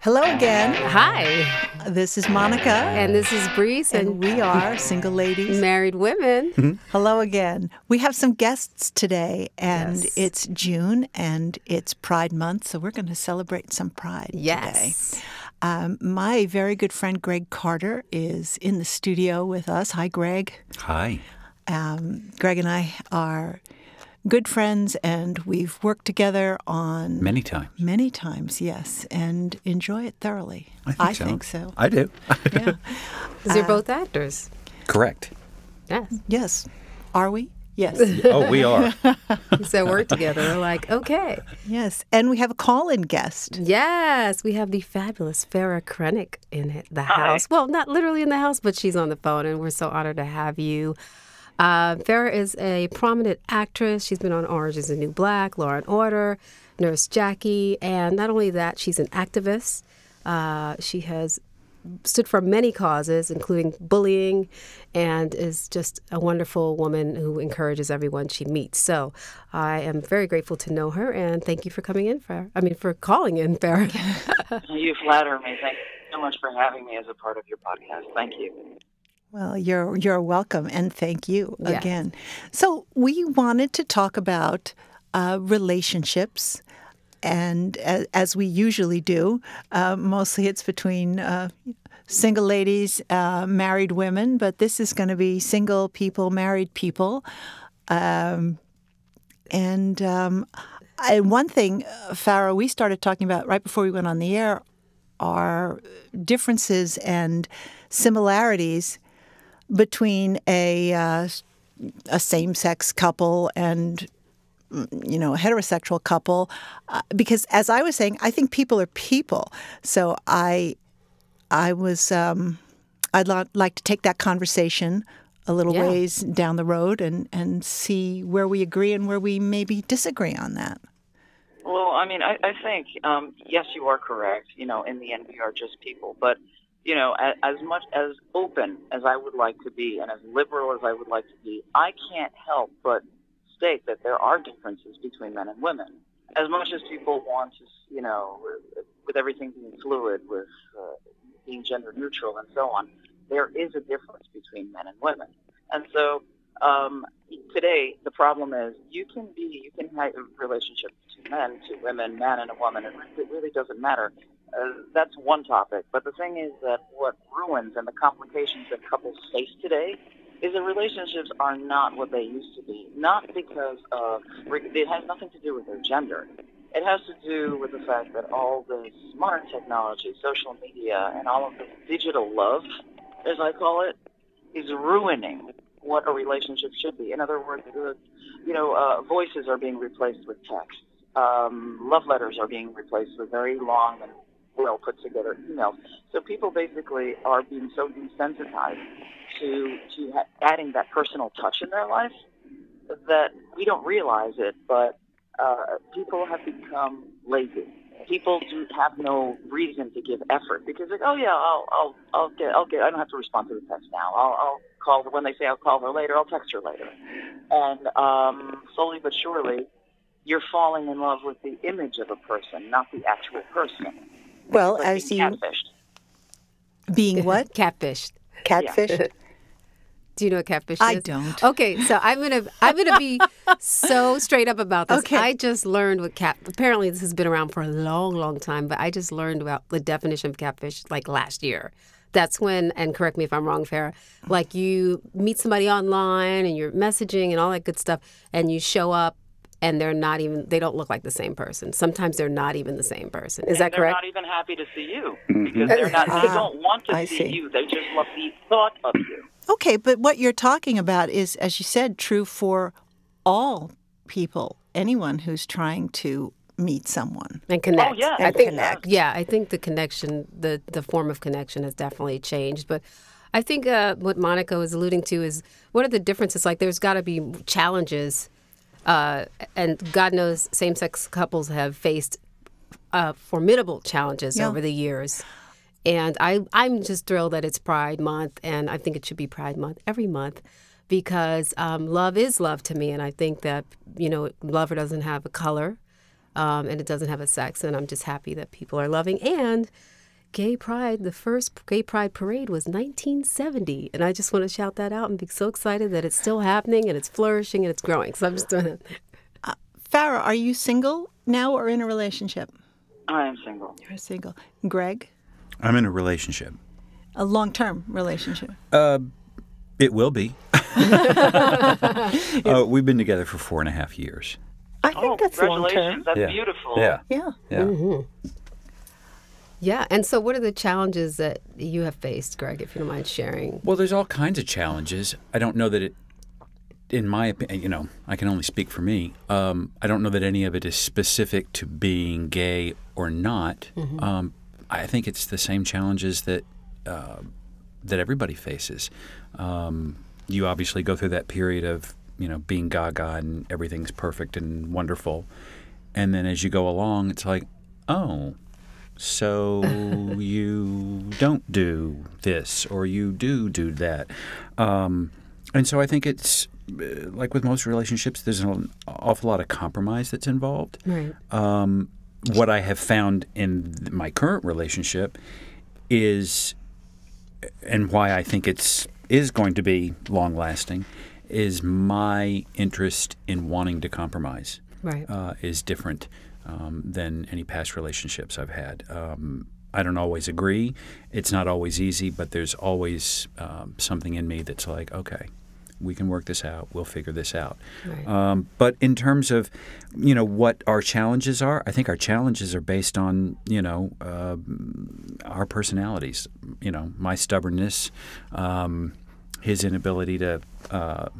Hello again. Hi. This is Monica. And this is Breece. And, and we are single ladies. Married women. Mm-hmm. Hello again. We have some guests today, and yes. it's June and it's Pride Month, so we're going to celebrate some Pride yes. today. Um, my very good friend Greg Carter is in the studio with us. Hi, Greg. Hi. Um, Greg and I are good friends, and we've worked together on many times. Many times, yes, and enjoy it thoroughly. I think I so. Think so. I do. yeah. Because you're uh, both actors. Correct. Yes. Yes. Are we? Yes. oh, we are. so we're together. We're like, okay. Yes. And we have a call in guest. Yes. We have the fabulous Farrah Krenick in the house. Hi. Well, not literally in the house, but she's on the phone, and we're so honored to have you. Uh, is a prominent actress. She's been on Orange is the New Black, Law and Order, Nurse Jackie, and not only that, she's an activist. Uh, she has stood for many causes, including bullying, and is just a wonderful woman who encourages everyone she meets. So I am very grateful to know her, and thank you for coming in, Farrah. I mean, for calling in, Farrah. you flatter me. Thank you so much for having me as a part of your podcast. Thank you. Well, you're you're welcome, and thank you yes. again. So we wanted to talk about uh, relationships and as we usually do, uh, mostly it's between uh, single ladies, uh, married women, but this is going to be single people, married people. Um, and um, one thing, Farrah, we started talking about right before we went on the air are differences and similarities between a uh, a same sex couple and you know, a heterosexual couple, uh, because as I was saying, I think people are people. So I, I was, um, I'd like to take that conversation a little yeah. ways down the road and and see where we agree and where we maybe disagree on that. Well, I mean, I, I think um, yes, you are correct. You know, in the end, we are just people, but you know, as, as much as open as I would like to be and as liberal as I would like to be, I can't help but state that there are differences between men and women. As much as people want to, you know, with everything being fluid, with uh, being gender neutral and so on, there is a difference between men and women. And so um, today, the problem is you can be, you can have a relationship to men, to women, man and a woman. It, it really doesn't matter. Uh, that's one topic. But the thing is that what ruins and the complications that couples face today is that relationships are not what they used to be. Not because of it has nothing to do with their gender. It has to do with the fact that all the smart technology, social media, and all of this digital love, as I call it, is ruining what a relationship should be. In other words, you know, uh, voices are being replaced with text. Um, love letters are being replaced with very long and well put together emails. So people basically are being so desensitized to to ha- adding that personal touch in their life that we don't realize it, but uh, people have become lazy. People do have no reason to give effort because like, oh yeah, I'll I'll I'll get I'll get I don't have to respond to the text now. I'll I'll call her when they say I'll call her later. I'll text her later, and um, slowly but surely, you're falling in love with the image of a person, not the actual person. Well, like as you catfished. being what catfished. Catfish. Yeah. Do you know what catfish I is? don't. Okay, so I'm gonna I'm gonna be so straight up about this. Okay. I just learned what cat. Apparently, this has been around for a long, long time, but I just learned about the definition of catfish like last year. That's when, and correct me if I'm wrong, Farrah. Like you meet somebody online and you're messaging and all that good stuff, and you show up and they're not even they don't look like the same person. Sometimes they're not even the same person. Is and that they're correct? not even happy to see you Mm-hmm. because they're not. They Ah, don't want to I see, see. you. They just love the thought of you. Okay, but what you're talking about is, as you said, true for all people, anyone who's trying to meet someone. and connect. Oh, yeah. I think connect. Yeah, I think the connection, the the form of connection has definitely changed. But I think uh, what Monica was alluding to is what are the differences? Like, there's got to be challenges, uh, and God knows, same-sex couples have faced uh, formidable challenges Yeah. over the years. And I, I'm just thrilled that it's Pride Month, and I think it should be Pride Month every month because um, love is love to me. And I think that, you know, love doesn't have a color. um, and it doesn't have a sex. And I'm just happy that people are loving. And Gay Pride, the first Gay Pride parade was 1970. And I just want to shout that out and be so excited that it's still happening and it's flourishing and it's growing. So I'm just doing it. Uh, Farrah, are you single now or in a relationship? I am single. You're single. Greg? I'm in a relationship. A long term relationship? Uh, it will be. uh, we've been together for four and a half years. I think oh, that's long term. That's Yeah. beautiful. Yeah. Yeah. Yeah. Mm-hmm. Yeah. And so, what are the challenges that you have faced, Greg, if you don't mind sharing? Well, there's all kinds of challenges. I don't know that it, in my opinion, you know, I can only speak for me. Um, I don't know that any of it is specific to being gay or not. Um, I think it's the same challenges that uh, that everybody faces. Um, you obviously go through that period of you know being gaga and everything's perfect and wonderful, and then as you go along, it's like, oh, so you don't do this or you do do that um, and so i think it's uh, like with most relationships there's an awful lot of compromise that's involved Right. um, what i have found in my current relationship is and why i think it's is going to be long lasting is my interest in wanting to compromise Right. uh, is different um, than any past relationships I've had. Um, I don't always agree. It's not always easy, but there's always um, something in me that's like, okay, we can work this out. We'll figure this out. Right. Um, but in terms of, you know, what our challenges are, I think our challenges are based on, you know, uh, our personalities. You know, my stubbornness, um, his inability to uh,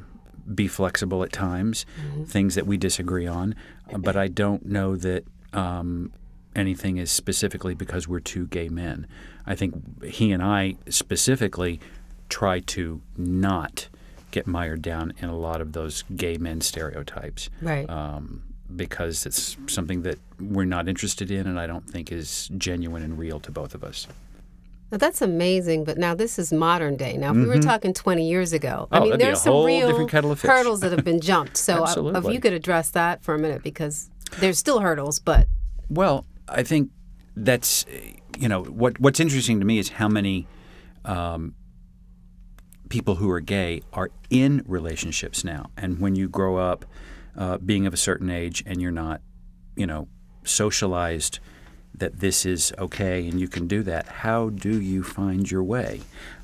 be flexible at times, things that we disagree on. But I don't know that um, anything is specifically because we're two gay men. I think he and I specifically try to not get mired down in a lot of those gay men stereotypes Right. um, because it's something that we're not interested in and I don't think is genuine and real to both of us. Now that's amazing, but now this is modern day. Now, if we were talking 20 years ago, I Oh, mean, there's some real hurdles that have been jumped. So, uh, if you could address that for a minute, because there's still hurdles, but Well, I think that's you know what what's interesting to me is how many um, people who are gay are in relationships now, and when you grow up uh, being of a certain age and you're not, you know, socialized that this is okay and you can do that. How do you find your way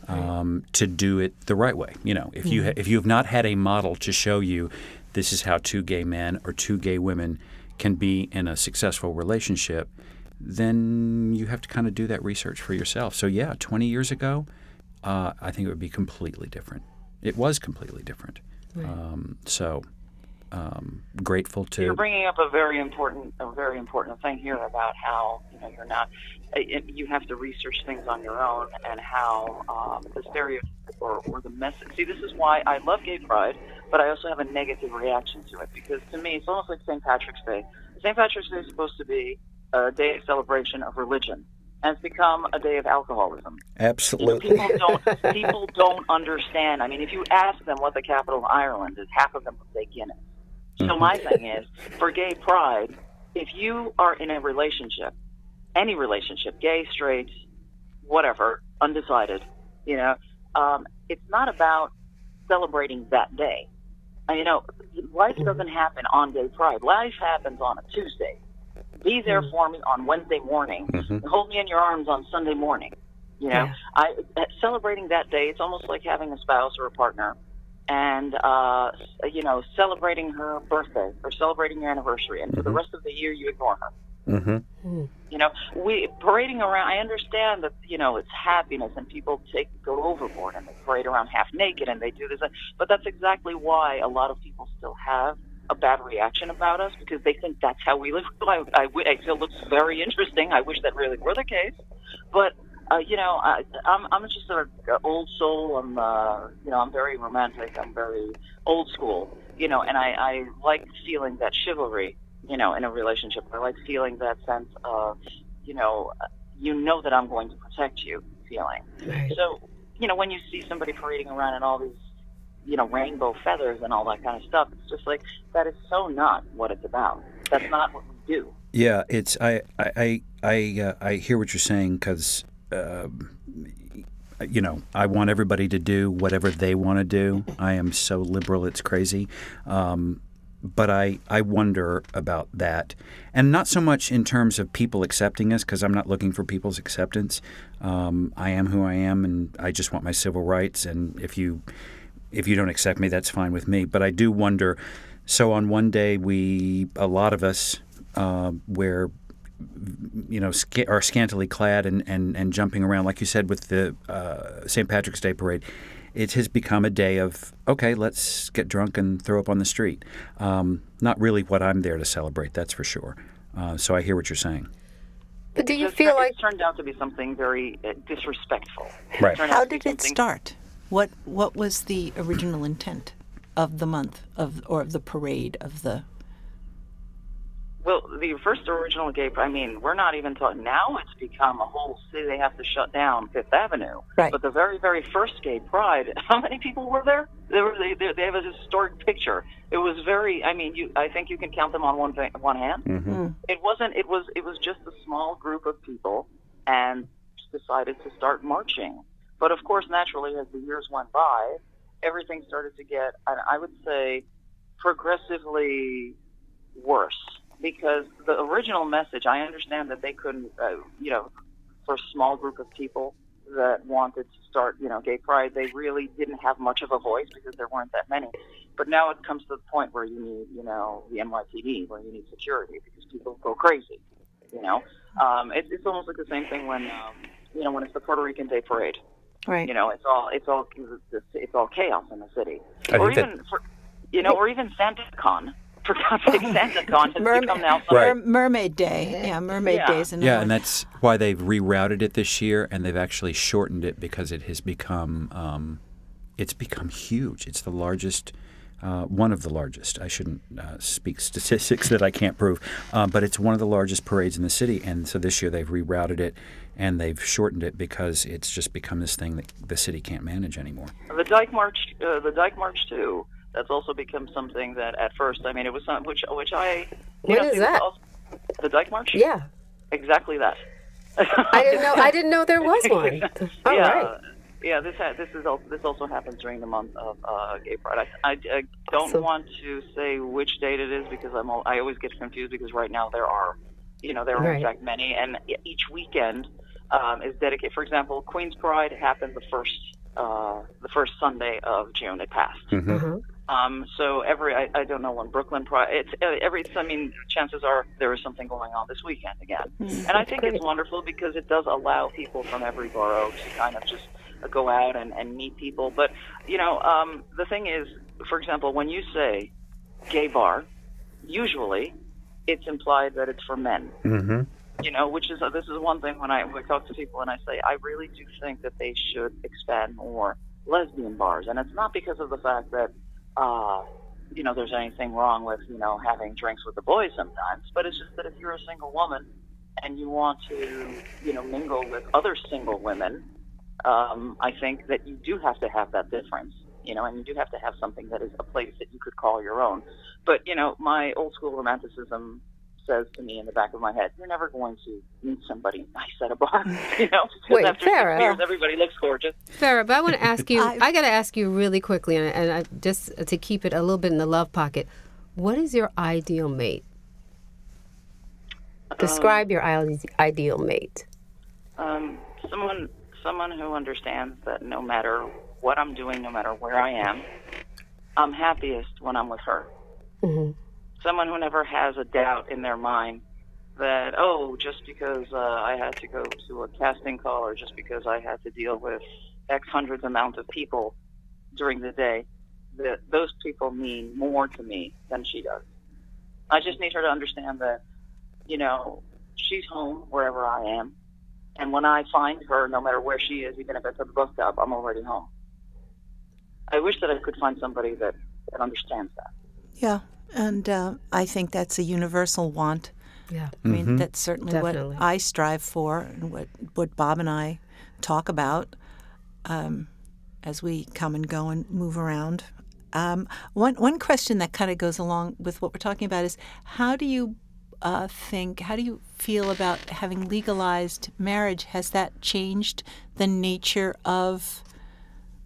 um, to do it the right way? You know, if you ha- if you have not had a model to show you this is how two gay men or two gay women can be in a successful relationship, then you have to kind of do that research for yourself. So yeah, 20 years ago, uh, I think it would be completely different. It was completely different. Um, so um, grateful to. You're bringing up a very important, a very important thing here about how you know you're not, it, you have to research things on your own and how um, the stereotype or, or the message. See, this is why I love gay pride, but I also have a negative reaction to it because to me it's almost like St. Patrick's Day. St. Patrick's Day is supposed to be a day of celebration of religion, and it's become a day of alcoholism. You know, Absolutely. people don't people don't understand. I mean, if you ask them what the capital of Ireland is, half of them will say Guinness. So my thing is, for gay pride, if you are in a relationship, any relationship, gay, straight, whatever, undecided, you know, um, it's not about celebrating that day. And, you know, life doesn't happen on gay pride. Life happens on a Tuesday. Be there for me on Wednesday morning. Hold me in your arms on Sunday morning. You know, Yeah. I uh, celebrating that day. It's almost like having a spouse or a partner, and uh, you know, celebrating her birthday or celebrating your anniversary, and for the rest of the year you ignore her. Mm-hmm. You know, we parading around. I understand that you know it's happiness, and people take go overboard and they parade around half naked and they do this. But that's exactly why a lot of people still have a bad reaction about us because they think that's how we live. I, I, I feel it looks very interesting. I wish that really were the case, but uh, you know, I, I'm I'm just an old soul. I'm uh, you know I'm very romantic. I'm very old school. You know, and I I like feeling that chivalry. You know, in a relationship, I like feeling that sense of you know you know that I'm going to protect you feeling. Right. So you know when you see somebody parading around in all these you know rainbow feathers and all that kind of stuff, it's just like that is so not what it's about. That's not what we do. Yeah, it's I I I I, uh, I hear what you're saying because. Um, you know, I want everybody to do whatever they want to do. I am so liberal, it's crazy. Um, but I, I wonder about that. And not so much in terms of people accepting us, because I'm not looking for people's acceptance. Um, I am who I am, and I just want my civil rights. And if you if you don't accept me, that's fine with me. But I do wonder. So on one day, we a lot of us uh, you know, sc- are scantily clad and, and, and jumping around, like you said with the uh, St. Patrick's Day parade. It has become a day of okay, let's get drunk and throw up on the street. Um, not really what I'm there to celebrate, that's for sure. Uh, so I hear what you're saying. But do you Just- feel like it turned out to be something very uh, disrespectful? Right. How to be did it start? What what was the original intent of the month of or of the parade of the Well, the first original gay. I mean, we're not even talking now. It's become a whole city. They have to shut down Fifth Avenue. Right. But the very, very first gay pride. How many people were there? There were. They, they, they have a historic picture. It was very. I mean, you. I think you can count them on one one hand. Mm-hmm. It wasn't. It was. It was just a small group of people, and decided to start marching. But of course, naturally, as the years went by, everything started to get. I I would say, progressively worse because the original message. I understand that they couldn't. Uh, you know, for a small group of people that wanted to start, you know, gay pride, they really didn't have much of a voice because there weren't that many. But now it comes to the point where you need, you know, the NYPD, where you need security because people go crazy. You know, um, it, it's almost like the same thing when, um, you know, when it's the Puerto Rican Day Parade. right? You know, it's all it's all it's, it's all chaos in the city, I or think that- even for, you know, or even SantaCon. For God's sake, SantaCon has Merma- become now Right. Mer- Mermaid Day, yeah, Mermaid Yeah. Days, and Yeah, and that's why they've rerouted it this year, and they've actually shortened it because it has become um, it's become huge. It's the largest, uh, one of the largest. I shouldn't uh, speak statistics that I can't prove, uh, but it's one of the largest parades in the city. And so this year they've rerouted it and they've shortened it because it's just become this thing that the city can't manage anymore. The Dyke March, uh, the Dyke March too. That's also become something that at first, I mean, it was some, which which I. you What know, is that? also- the Dyke March. yeah? Exactly that. I didn't know. I didn't know there was one. All yeah, right. yeah. This ha- this is also, this also happens during the month of uh, Gay Pride. I, I, I don't So- want to say which date it is because I'm all, I always get confused because right now there are, you know, there are Right. in fact many, and each weekend um, is dedicated. For example, Queen's Pride happened the first uh, the first Sunday of June. It passed. Uh-huh. Um, so every I, I don't know when Brooklyn Pride. It's uh, every. I mean, chances are there is something going on this weekend again, and I think Great. it's wonderful because it does allow people from every borough to kind of just uh, go out and, and meet people. But you know, um, the thing is, for example, when you say gay bar, usually it's implied that it's for men Mm-hmm. you know, which is this is one thing when I, when I talk to people and I say I really do think that they should expand more lesbian bars, and it's not because of the fact that uh, you know there's anything wrong with you know having drinks with the boys sometimes, but it's just that if you're a single woman and you want to you know mingle with other single women, um, I think that you do have to have that difference. You know, and you do have to have something that is a place that you could call your own. But you know, my old school romanticism says to me in the back of my head, "You're never going to meet somebody nice at a bar." You know, Wait, after Farrah. six years, everybody looks gorgeous. Farrah, but I want to ask you. I- I, got to ask you really quickly, and, and I, just to keep it a little bit in the love pocket. What is your ideal mate? Describe your ideal mate. Um, someone, someone who understands that no matter what I'm doing, no matter where I am, I'm happiest when I'm with her. hmm Someone who never has a doubt in their mind that oh, just because uh, I had to go to a casting call, or just because I had to deal with X hundreds amount of people during the day, that those people mean more to me than she does. I just need her to understand that, you know, she's home wherever I am, and when I find her, no matter where she is, even if it's at the bus stop, I'm already home. I wish that I could find somebody that, that understands that. Yeah, and uh, I think that's a universal want. Yeah. I mean, that's certainly Definitely. what I strive for, and what what Bob and I talk about um, as we come and go and move around. Um, one one question that kind of goes along with what we're talking about is how do you uh, think? How do you feel about having legalized marriage? Has that changed the nature of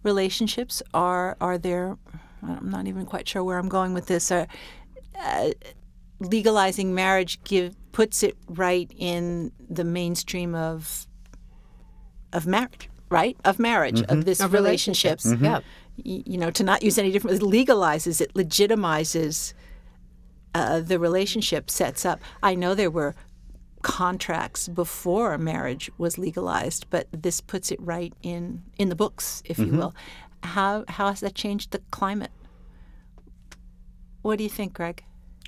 relationships? Are are there? I'm not even quite sure where I'm going with this. Are, uh, legalizing marriage give puts it right in the mainstream of of marriage, right? Of marriage, of this Of relationships. relationships. Yeah. You know, to not use any different, it legalizes it, legitimizes uh, the relationship, sets up. I know there were contracts before marriage was legalized, but this puts it right in in the books, if you will. How how has that changed the climate? What do you think, Greg?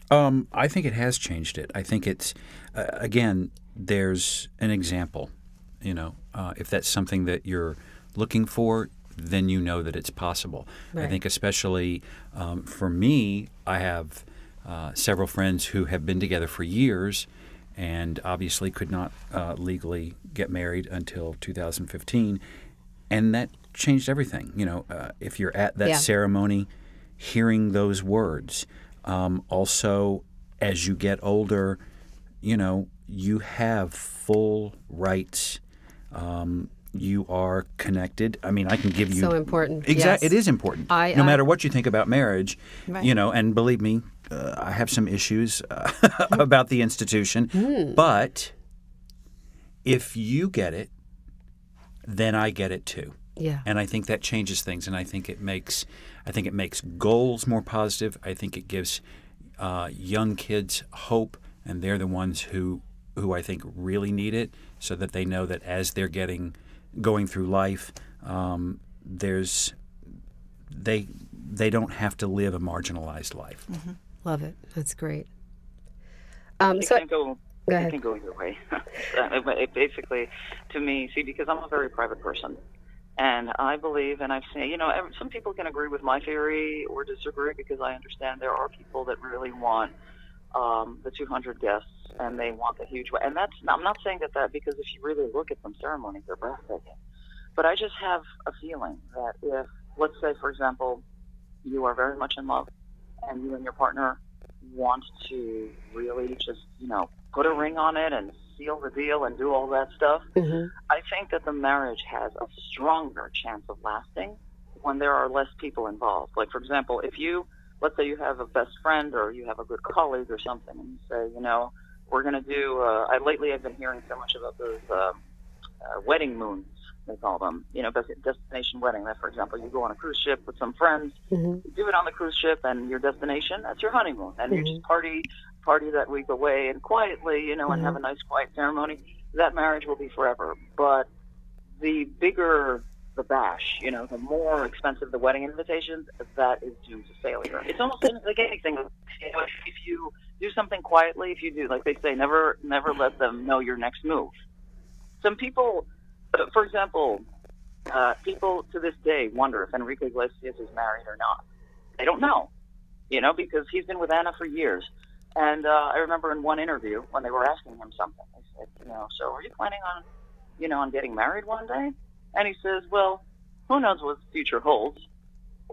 Um, I think it has changed it. I think it's uh, again. There's an example. You know, uh, if that's something that you're looking for, then you know that it's possible. I think, especially um, for me, I have uh, several friends who have been together for years, and obviously could not uh, legally get married until 2015, and that changed everything. You know, uh, if you're at that Yeah. ceremony, hearing those words. Um, also, as you get older, you know, you have full rights. Um, you are connected. I mean, I can give you So important. Exactly, Yes. it is important. I- no I- matter what you think about marriage, Right. you know, and believe me, uh, I have some issues uh, about the institution, Hmm. but if you get it, then I get it too Yeah. and I think that changes things, and I think it makes I think it makes goals more positive. I think it gives uh, young kids hope, and they're the ones who who I think really need it, so that they know that as they're getting going through life, um, there's they they don't have to live a marginalized life. Love it. That's great. Um, It so can go. Go It can go either way. It basically, to me, see, because I'm a very private person, and I believe, and I've seen, you know, some people can agree with my theory or disagree because I understand there are people that really want um, the 200 guests and they want the huge. And that's I'm not saying that that because if you really look at some ceremonies, they're breathtaking. But I just have a feeling that if, let's say, for example, you are very much in love, and you and your partner want to really just, you know, put a ring on it and seal the deal and do all that stuff, Mhm. I think that the marriage has a stronger chance of lasting when there are less people involved. Like, for example, if you, let's say you have a best friend or you have a good colleague or something, and you say, you know, we're going to do, uh, I, lately I've been hearing so much about those uh, uh, wedding moons, they call them, you know, destination wedding. That, for example, you go on a cruise ship with some friends, Mhm. you do it on the cruise ship and your destination, that's your honeymoon. And you just party party that week away and quietly, you know, and have a nice quiet ceremony. That marriage will be forever. But the bigger the bash, you know, the more expensive the wedding invitations, that is doomed to failure. It's almost like anything. You know, if, if you do something quietly, if you do, like they say, never, never let them know your next move. Some people, for example, uh, people to this day wonder if Enrique Iglesias is married or not. They don't know, you know, because he's been with Anna for years. And uh, I remember in one interview when they were asking him something, they said, you know, so are you planning on, you know, on getting married one day? And he says, well, who knows what the future holds?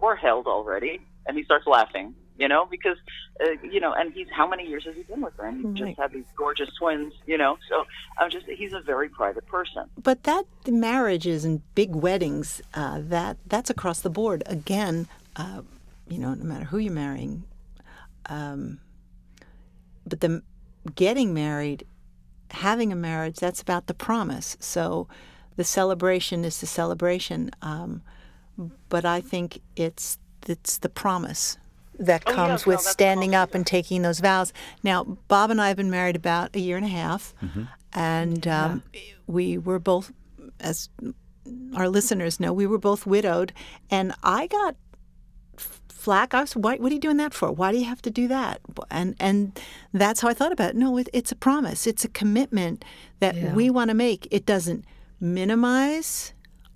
We're held already. And he starts laughing, you know, because, uh, you know, and he's, how many years has he been with her? And he Right. just had these gorgeous twins, you know. So I'm just, he's a very private person. But that the marriages and big weddings, uh, that that's across the board. Again, uh, you know, no matter who you're marrying, um, but the getting married, having a marriage, that's about the promise. So the celebration is the celebration. Um, but I think it's it's the promise that Oh, comes yes, with that's standing up and taking those vows. Now, Bob and I have been married about a year and a half, and um, we were both, as our listeners know, we were both widowed, and I got f- flack. I was, why, what are you doing that for? Why do you have to do that? And and that's how I thought about it. No, it, it's a promise. It's a commitment that Yeah. we want to make. It doesn't minimize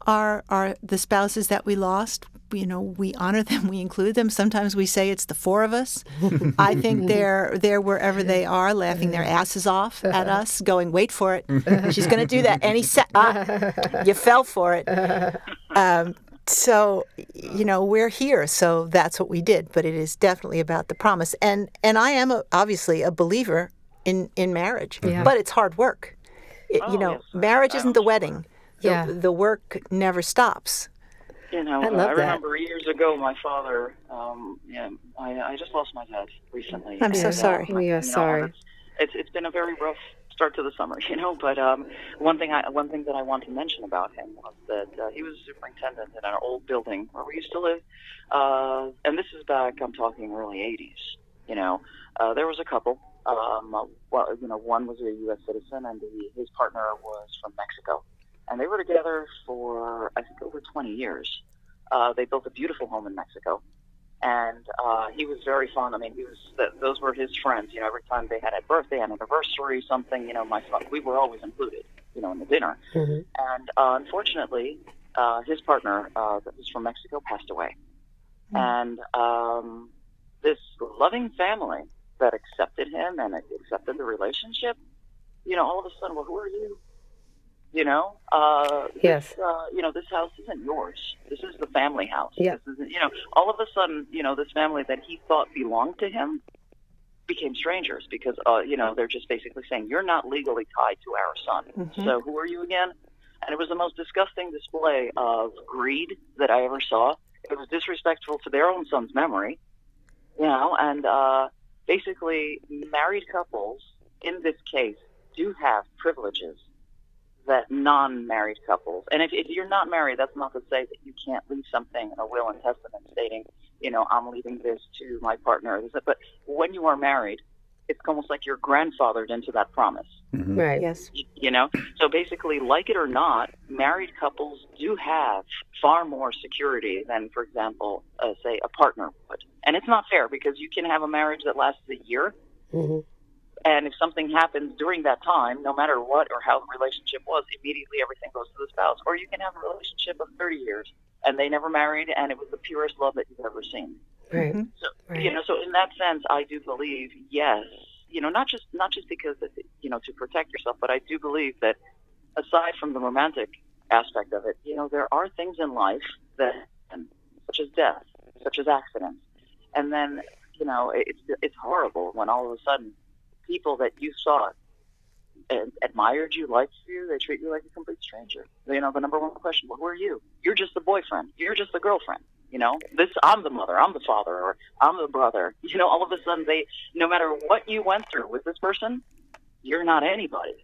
our our the spouses that we lost. You know, we honor them. We include them. Sometimes we say it's the four of us. I think they're they're wherever they are, laughing their asses off at us, going, "Wait for it. She's going to do that." Any se- ah, you fell for it. Um, so you know we're here so that's what we did but it is definitely about the promise and and i am a, obviously a believer in in marriage, Yeah. but it's hard work. It- Oh, you know, yes. marriage isn't the wedding. The, Yeah. the work never stops. You know, I uh, love I that. remember years ago, my father. Um, yeah, I, I just lost my dad recently. I'm so uh, sorry. We are you know, sorry. It's, it's it's been a very rough start to the summer, you know. But um, one thing I one thing that I want to mention about him was that uh, he was superintendent in an old building where we used to live, uh, and this is back. I'm talking early '80s. You know, uh, there was a couple. Um, well, you know, one was a U.S. citizen, and the, his partner was from Mexico, and they were together for I think over 20 years. Uh, they built a beautiful home in Mexico, and uh, he was very fond. I mean, he was th- those were his friends. You know, every time they had a birthday, an anniversary, something, you know, my son, we were always included. You know, in the dinner. Mhm. And uh, unfortunately, uh, his partner, uh, that was from Mexico, passed away. And um, this loving family that accepted him and accepted the relationship, you know, all of a sudden, well, who are you? You know, uh, Yes. this, uh, you know, this house isn't yours. This is the family house. Yeah. This isn't, you know, all of a sudden, you know, this family that he thought belonged to him became strangers because, uh, you know, they're just basically saying, you're not legally tied to our son. So who are you again? And it was the most disgusting display of greed that I ever saw. It was disrespectful to their own son's memory, you know, and uh, basically, married couples in this case do have privileges that non-married couples. And if, if you're not married, that's not to say that you can't leave something in a will and testament stating, you know, I'm leaving this to my partner. But when you are married, it's almost like you're grandfathered into that promise Right. Yes. you know so basically like it or not married couples do have far more security than for example uh, say a partner would and it's not fair because you can have a marriage that lasts a year hmm and if something happens during that time no matter what or how the relationship was immediately everything goes to the spouse or you can have a relationship of 30 years and they never married and it was the purest love that you've ever seen Right. Mm-hmm. so Right. you know, so in that sense, I do believe yes. You know, not just not just because that, you know to protect yourself, but I do believe that aside from the romantic aspect of it, you know, there are things in life that, such as death, such as accidents, and then you know, it's it's horrible when all of a sudden people that you thought and admired you, liked you, they treat you like a complete stranger. You know, the number one question, well, who are you? You're just the boyfriend. You're just the girlfriend. You know, this I'm the mother, I'm the father, or I'm the brother. You know, all of a sudden they, no matter what you went through with this person, you're not anybody.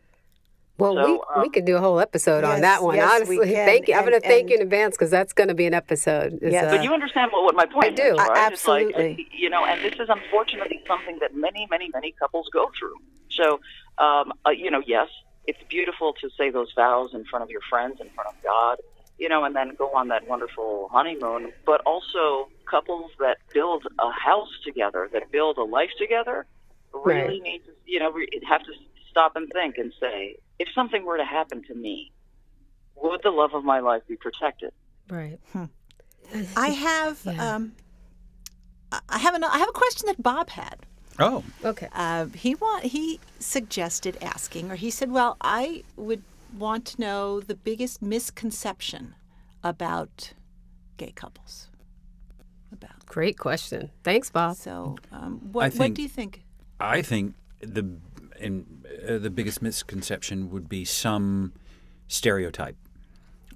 Well, So, we, we um, could do a whole episode on that one. yes, Honestly, thank you. I'm going to thank and- you in advance because that's going to be an episode. It's, Yes. uh, But you understand what, what my point I do. is, right? It's like, Absolutely. you know, and this is unfortunately something that many, many, many couples go through. So, um, uh, you know, yes, it's beautiful to say those vows in front of your friends, in front of God, you know, and then go on that wonderful honeymoon. But also, couples that build a house together, that build a life together, really Right. need to, you know, have to stop and think and say, if something were to happen to me, would the love of my life be protected? right. I have Yeah. um, I- I have an, I have a question that Bob had. Oh, Okay. Uh, he want he suggested asking, or he said, "Well, I would want to know the biggest misconception about gay couples." About Great question. Thanks, Bob. so, um, what, I what do you think? I think the in, uh, the biggest misconception would be some stereotype.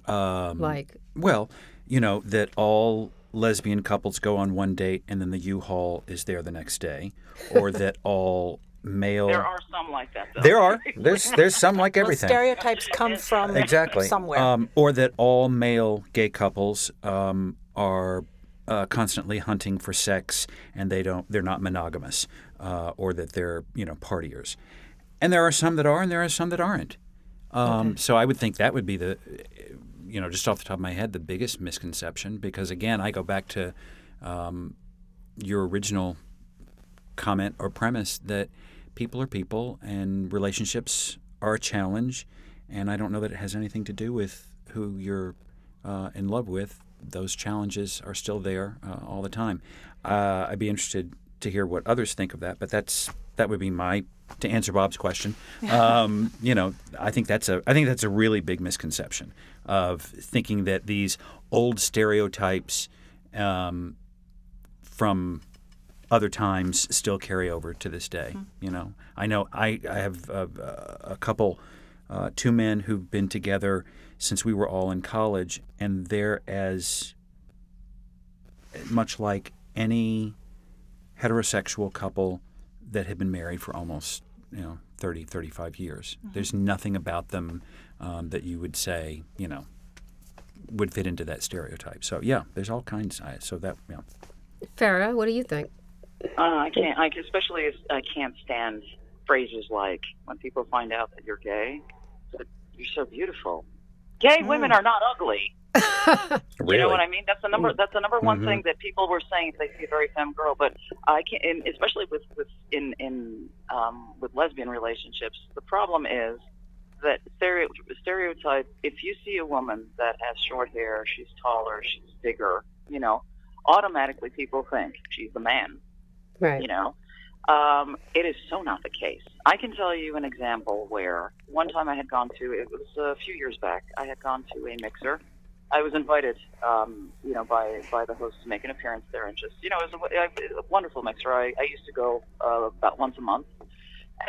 Um, Like, Well, you know that all lesbian couples go on one date and then the U-Haul is there the next day, or that all male. There are some like that, though. There are. There's there's some like Well, everything. stereotypes come from exactly somewhere. Um, or that all male gay couples um, are uh, constantly hunting for sex and they don't they're not monogamous, uh, or that they're you know partiers. And there are some that are, and there are some that aren't. Um, So I would think that would be the, you know, just off the top of my head, the biggest misconception. Because again, I go back to um, your original comment or premise that people are people and relationships are a challenge, and I don't know that it has anything to do with who you're uh, in love with. Those challenges are still there uh, all the time. Uh, I'd be interested to hear what others think of that, but that's that would be my to answer Bob's question. Um, you know, I think that's a I think that's a really big misconception of thinking that these old stereotypes um, from other times still carry over to this day. You know, I know I, I have a, a couple, uh, two men who've been together since we were all in college, and they're as much like any heterosexual couple that had been married for almost you know 30 35 years there's nothing about them um, that you would say you know would fit into that stereotype so yeah there's all kinds I- so that yeah Farrah, what do you think? Uh, I can't. I especially I can't stand phrases like when people find out that you're gay. That you're so beautiful. Gay women are not ugly. You know what I mean? That's the number. That's the number one thing that people were saying if they see a very femme girl. But I can't, and especially with with in in um, with lesbian relationships. The problem is that stereo, stereotype. If you see a woman that has short hair, she's taller, she's bigger. You know, automatically people think she's a man Right. you know um, it is so not the case i can tell you an example where one time i had gone to it was a few years back i had gone to a mixer i was invited um, you know by by the host to make an appearance there and just you know it was a, a wonderful mixer i, I used to go uh, about once a month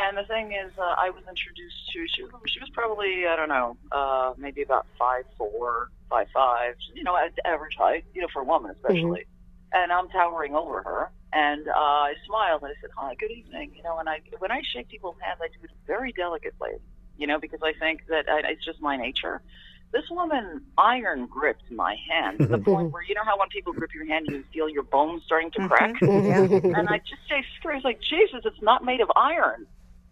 and the thing is, uh, I was introduced to she. was- She was probably I don't know, uh, maybe about five four, five five. You know, at average height. You know, for a woman especially. And I'm towering over her, and uh, I smiled and I said, "Hi, good evening." You know, and I when I shake people's hands, I do it very delicately. You know, because I think that I, it's just my nature. This woman iron gripped my hand to the point where you know how when people grip your hand, you feel your bones starting to crack and I just say, I was like, Jesus, it's not made of iron,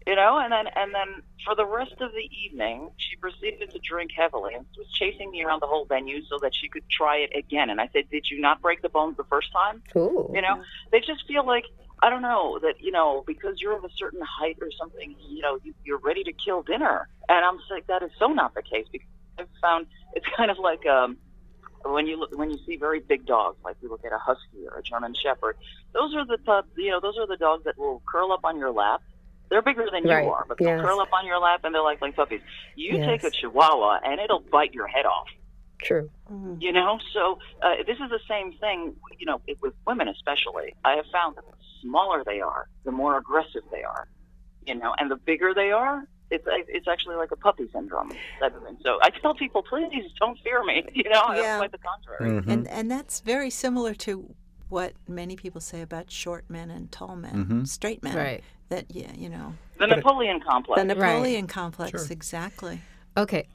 you know. And then, and then for the rest of the evening, she proceeded to drink heavily and was chasing me around the whole venue so that she could try it again. And I said, Did you not break the bones the first time? Ooh. You know, they just feel like I don't know that you know because you're of a certain height or something, you know, you, you're ready to kill dinner. And I'm like, that is so not the case because I've found it's kind of like um when you look when you see very big dogs, like you look at a husky or a German Shepherd, those are the you know those are the dogs that will curl up on your lap. They're bigger than Right, you are, but they'll yes. curl up on your lap and they're like like puppies. You Yes. take a Chihuahua and it'll bite your head off. True. You know, so uh, this is the same thing. You know, it- with women especially, I have found that the smaller they are, the more aggressive they are. You know, and the bigger they are, it's it's actually like a puppy syndrome type of thing. So I tell people, please don't fear me. You know, Yeah. quite the contrary. And and that's very similar to what many people say about short men and tall men, straight men. Right. That yeah, you know, The Napoleon complex. the Napoleon complex. Exactly. Okay.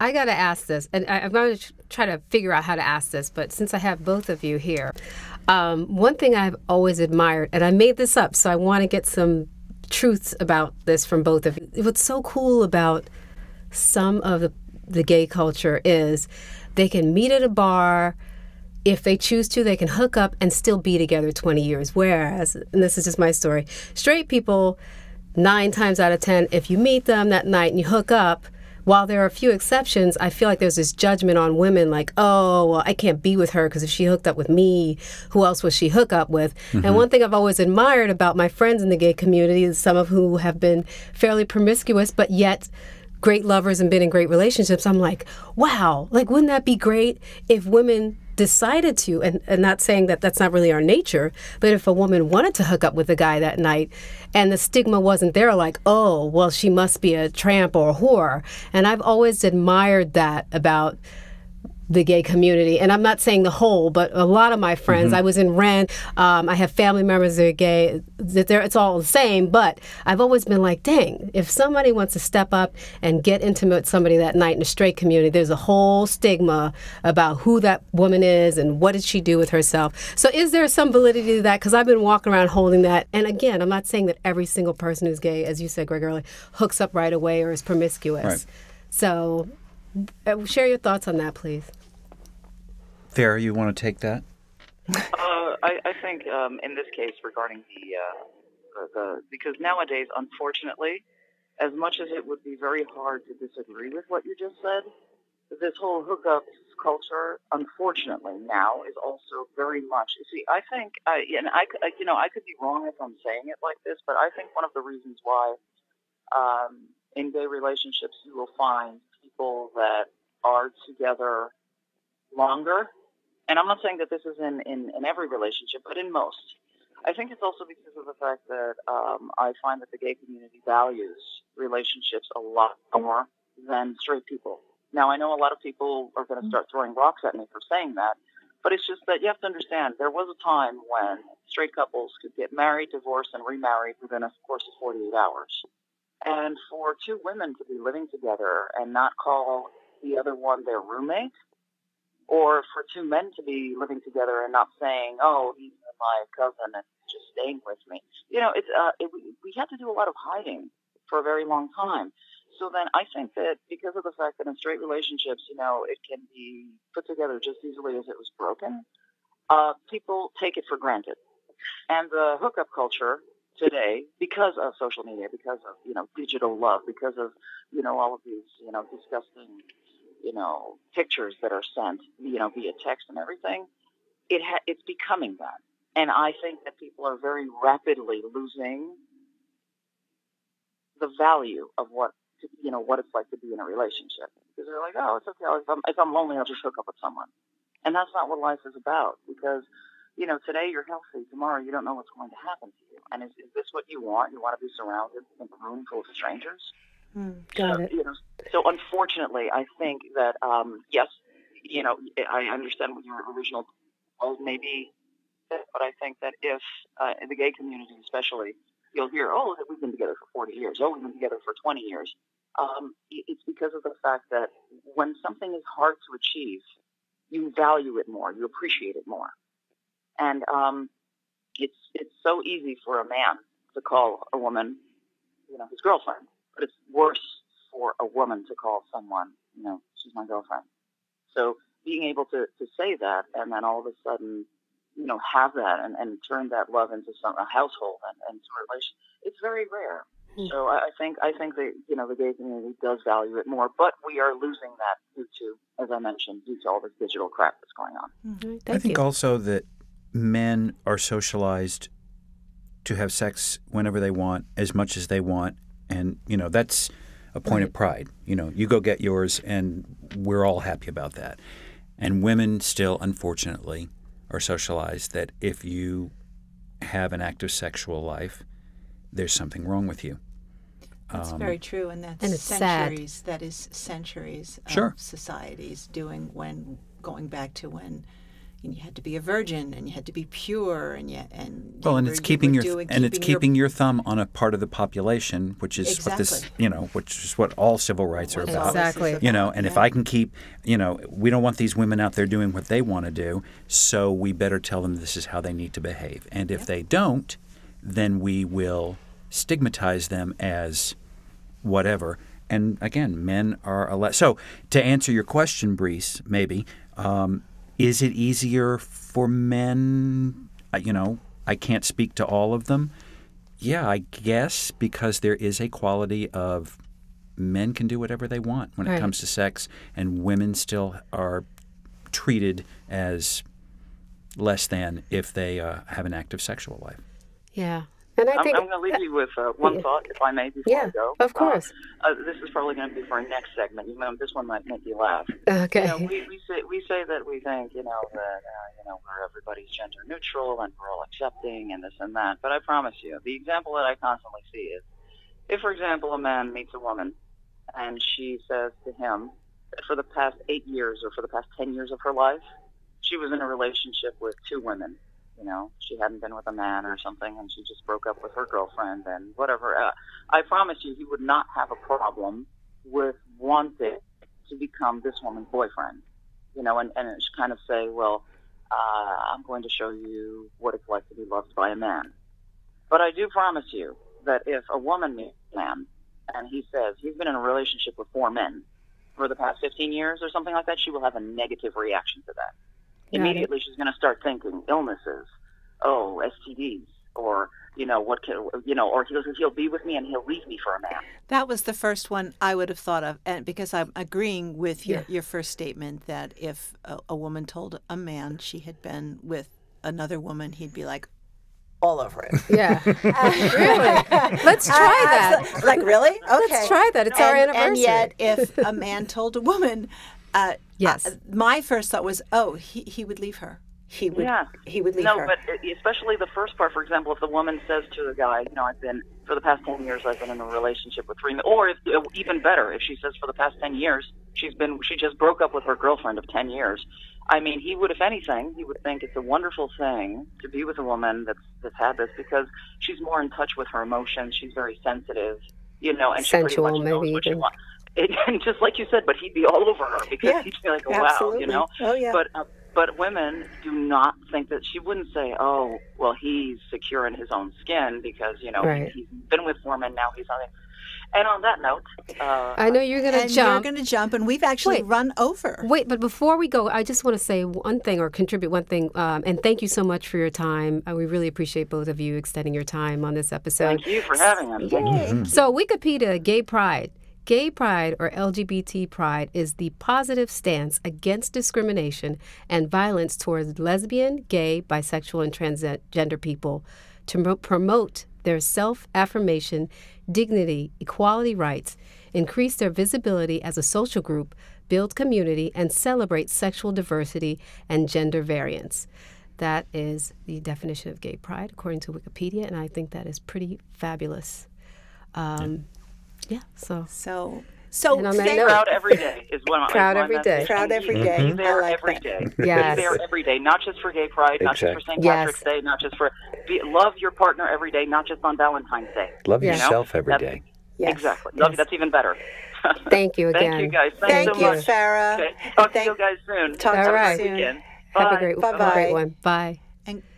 I got to ask this, and I, I'm going to try to figure out how to ask this, but since I have both of you here, um, one thing I've always admired, and I made this up, so I want to get some truths about this from both of you. What's so cool about some of the, the gay culture is they can meet at a bar. If they choose to, they can hook up and still be together 20 years. Whereas, and this is just my story, straight people, nine times out of 10, if you meet them that night and you hook up, while there are a few exceptions, I feel like there's this judgment on women like, oh, well, I can't be with her because if she hooked up with me, who else would she hook up with? And mm-hmm. one thing I've always admired about my friends in the gay community, is some of who have been fairly promiscuous, but yet great lovers and been in great relationships, I'm like, wow, like, wouldn't that be great if women decided to, and, and not saying that that's not really our nature, but if a woman wanted to hook up with a guy that night and the stigma wasn't there, like, oh, well, she must be a tramp or a whore. And I've always admired that about the gay community. And I'm not saying the whole, but a lot of my friends, I was in Ren, um, I have family members that are gay, that they're, it's all the same, but I've always been like, dang, if somebody wants to step up and get intimate with somebody that night in the straight community, there's a whole stigma about who that woman is and what did she do with herself. So is there some validity to that? Because I've been walking around holding that. And again, I'm not saying that every single person who's gay, as you said, Greg earlier, hooks up right away or is promiscuous. Right. So share your thoughts on that, please. Farrah, you want to take that? Uh, I, I think um, in this case regarding the, uh, the the because nowadays, unfortunately, as much as it would be very hard to disagree with what you just said, this whole hookup culture, unfortunately, now is also very much. You see, I think, I, and I, c- I- you know, I could be wrong if I'm saying it like this, but I think one of the reasons why um, in gay relationships you will find people that are together longer and I'm not saying that this is in, in, in every relationship, but in most, I think it's also because of the fact that um, I find that the gay community values relationships a lot more than straight people. Now, I know a lot of people are going to start throwing rocks at me for saying that, but it's just that you have to understand there was a time when straight couples could get married, divorced, and remarried within a course of 48 hours. And for two women to be living together and not call the other one their roommate, or for two men to be living together and not saying, "Oh, he's my cousin and just staying with me," you know, it's uh, it, we had to do a lot of hiding for a very long time. So then I think that because of the fact that in straight relationships, you know, it can be put together just easily as it was broken, uh, people take it for granted. And the hookup culture today, because of social media, because of, you know, digital love, because of, you know, all of these, you know, disgusting, you know, pictures that are sent, you know, via text and everything, it ha- it's becoming that. And I think that people are very rapidly losing the value of what to, you know what it's like to be in a relationship because they're like, oh, it's okay. If I'm, if I'm lonely, I'll just hook up with someone, and that's not what life is about. Because you know, today you're healthy, tomorrow you don't know what's going to happen to you. And is, is this what you want? You want to be surrounded in a room full of strangers? Mm, got so, it. You know, so unfortunately, I think that um, yes, you know, I understand what your original well maybe, but I think that if uh, in the gay community, especially, you'll hear, oh, we've been together for 40 years, oh, we've been together for 20 years. Um, it's because of the fact that when something is hard to achieve, you value it more, you appreciate it more, and um, it's it's so easy for a man to call a woman, you know, his girlfriend, but it's worse for a woman to call someone, you know, she's my girlfriend. So being able to to say that, and then all of a sudden you know, have that and, and turn that love into some a household and, and into a relation. It's very rare. Mm-hmm. So I think I think that you know the gay community does value it more, but we are losing that due to, as I mentioned, due to all this digital crap that's going on. Mm-hmm. I think you. also that men are socialized to have sex whenever they want, as much as they want, and you know that's a point right. of pride. You know, you go get yours, and we're all happy about that. And women still, unfortunately, are socialized that if you have an active sexual life, there's something wrong with you. That's um, very true, and that's and centuries. Sad. That is centuries sure. of societies doing when going back to when you had to be a virgin and you had to be pure and yet and well and were, it's keeping you your doing, and it's keeping your, your thumb on a part of the population which is exactly. what this you know which is what all civil rights are about. exactly. you know and yeah. if i can keep you know we don't want these women out there doing what they want to do so we better tell them this is how they need to behave. And if they don't then we will stigmatize them as whatever. And again men are allowed so to answer your question Breece maybe um, is it easier for men? You know, I can't speak to all of them. Yeah, I guess because there is a quality of men can do whatever they want when right. it comes to sex, and women still are treated as less than if they uh, have an active sexual life. Yeah, and I I'm, think I'm going to leave you with uh, one thought, if I may, before yeah, I go. Of course. Uh, uh, this is probably going to be for our next segment. You know, this one might make you laugh. Okay. You know, we, we say we say that we think you know that uh, you know we're everybody's gender neutral and we're all accepting and this and that. But I promise you, the example that I constantly see is, if for example a man meets a woman, and she says to him that for the past eight years or for the past ten years of her life, she was in a relationship with two women you know, she hadn't been with a man or something, and she just broke up with her girlfriend and whatever. Uh, I promise you, he would not have a problem with wanting to become this woman's boyfriend. You know, and and kind of say, well, uh, I'm going to show you what it's like to be loved by a man. But I do promise you that if a woman meets a man and he says he's been in a relationship with four men for the past 15 years or something like that, she will have a negative reaction to that immediately she's going to start thinking illnesses, oh STDs, or you know what can you know, or he'll he'll be with me and he'll leave me for a man. That was the first one I would have thought of, and because I'm agreeing with your Yeah. your first statement that if a, a woman told a man she had been with another woman, he'd be like. All over it. Yeah. really? Let's uh, try that. Like really? Okay. Let's try that. It's our anniversary. And yet, if a man told a woman, uh, Yes. uh, my first thought was, oh, he, he would leave her. he would Yeah. he would leave no, her. No, but e, especially the first part. For example, if the woman says to the guy, you know, I've been for the past ten years, I've been in a relationship with three men, or if, uh, even better, if she says for the past ten years, she's been she just broke up with her girlfriend of ten years. I mean, he would, if anything, he would think it's a wonderful thing to be with a woman that's that's had this because she's more in touch with her emotions. She's very sensitive, you know, and she Sensual, pretty much knows maybe what she wants. It, and just like you said, but he'd be all over her because Yeah, he'd be like, wow, absolutely. you know. Oh, yeah. But uh, but women do not think that she wouldn't say, oh, well, he's secure in his own skin because you know Right. he's been with four men now. He's on it. And on that note, uh, I know you're going to jump. you're going to jump, and we've actually Wait. run over. Wait, but before we go, I just want to say one thing or contribute one thing. Um, and thank you so much for your time. Uh, we really appreciate both of you extending your time on this episode. thank you for having us. Thank you. So, Wikipedia, gay pride. Gay pride or LGBT pride is the positive stance against discrimination and violence towards lesbian, gay, bisexual, and transgender people to mo- promote their self affirmation, dignity, equality rights, increase their visibility as a social group, build community, and celebrate sexual diversity and gender variance. That is the definition of gay pride according to Wikipedia, and I think that is pretty fabulous. Um, yeah. So So so And on that thank- note- Proud every day is one. Proud is one every message. Proud every Be- day. Mm-hmm. Be there I like every that. day. Yes. Be there every day, not just for Gay Pride, not just for St. Yes. Patrick's Day, not just for be, love your partner every day, not just on Valentine's Day. Love Yeah. yourself every That's- day. Yes. Exactly. Love That's even better. thank you again. Thank you guys. Thanks Thank so you, much. Farrah. Okay. Talk Thank- to you guys soon. Talk All to right. you soon. Weekend. Have a great, Bye-bye. have a great one. Bye.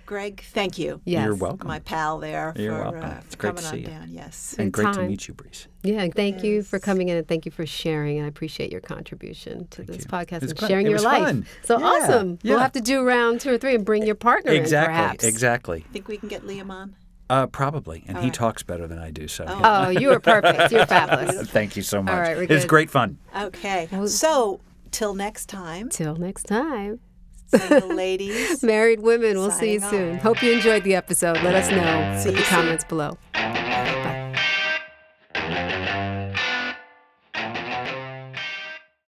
And Greg, thank you. Yes. You're welcome. My pal there You're for, welcome. uh, It's great coming to on see you. down. Yes. and great to meet you, Breece. Yeah, and thank you for coming in and thank you for sharing. And I appreciate your contribution to this you. podcast It and fun. sharing It your was life. fun. So Yeah, awesome. We'll have to do round two or three and bring your partner in, Exactly. perhaps. Exactly. Think we can get Liam on? Uh, probably. And he right. talks better than I do. So. Oh, you are perfect. You're fabulous. Thank you so much. right, we're it's good. great fun. Okay. So till next time, Till next time. Single ladies. Married women, we'll see you soon. off. Hope you enjoyed the episode. Let us know See in the soon. comments below.